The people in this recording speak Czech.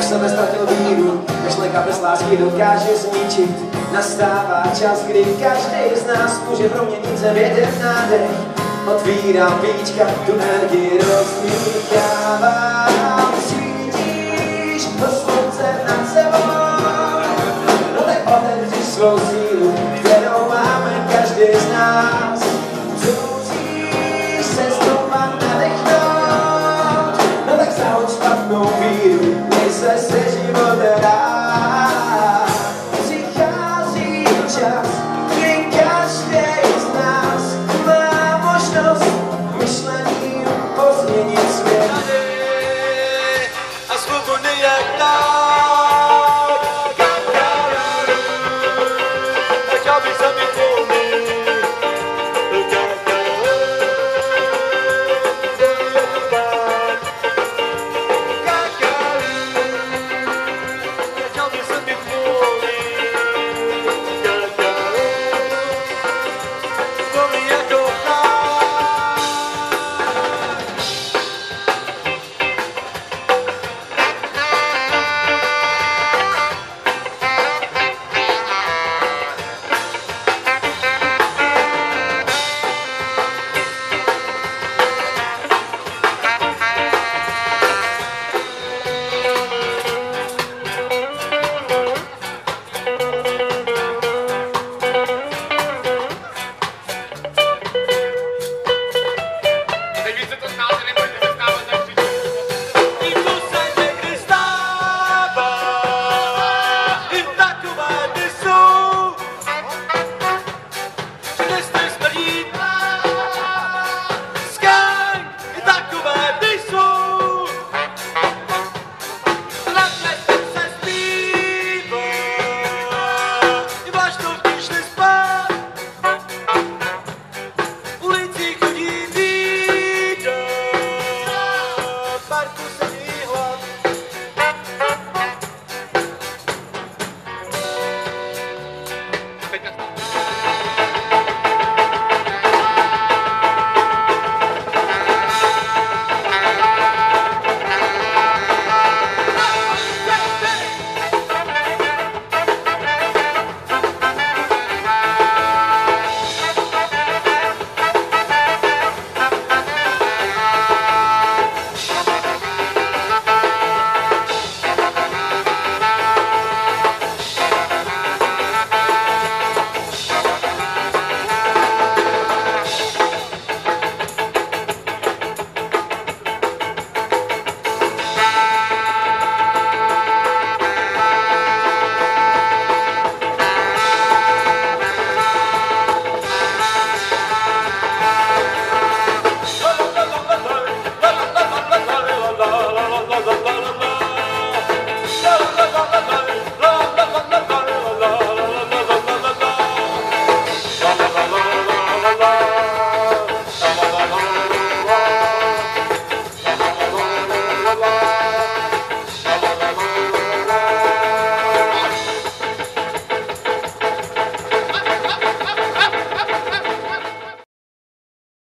abych sebe ztratil víru, myšlenka bez lásky dokáže zničit. Nastává čas, kdy každý z nás může proměnit zem jeden nádech. Otvírám píčka, tu energii rozmíchávám. Cítíš to slunce nad sebou, no tak otevři svou